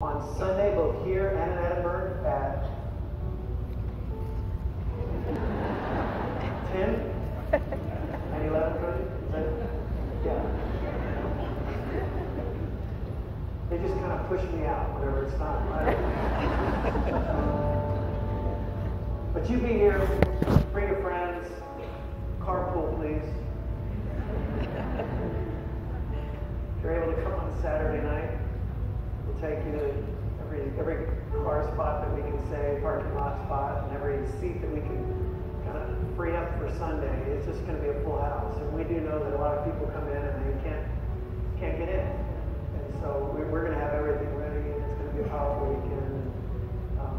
on Sunday, both here and in Edinburgh at 10 and 11.30. Is? Yeah. They just kind of push me out whenever it's time. but you be here, bring your friends, carpool please. If you're able to come on Saturday night, we'll take you to every every car spot that we can say, parking lot spot, and every seat that we can kind of free up for Sunday. It's just going to be a full house, and we do know that a lot of people come in and they can't can't get in, and so we- we're going to have everything ready, and it's going to be a powerful weekend. Um,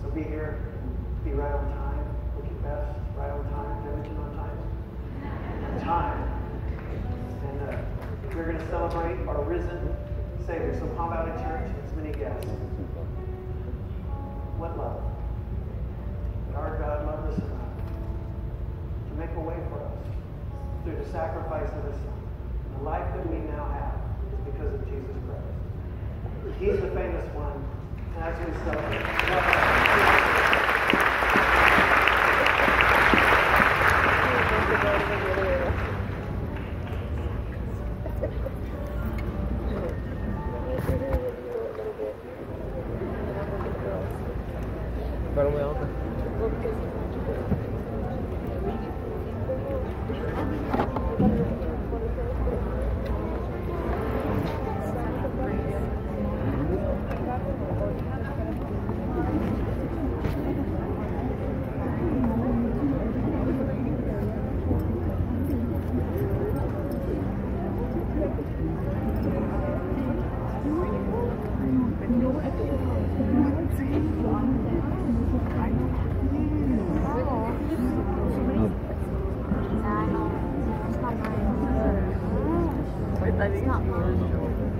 so be here, be right on time, look your best, right on time, everything on time. Time. We're going to celebrate our risen Savior. So, pop out of Church, as many guests. What love. That our God loved us enough to make a way for us through the sacrifice of His Son. The life that we now have is because of Jesus Christ. He's the famous one. And that's as we celebrate, Parang may ako. Wait, I yours, Joe.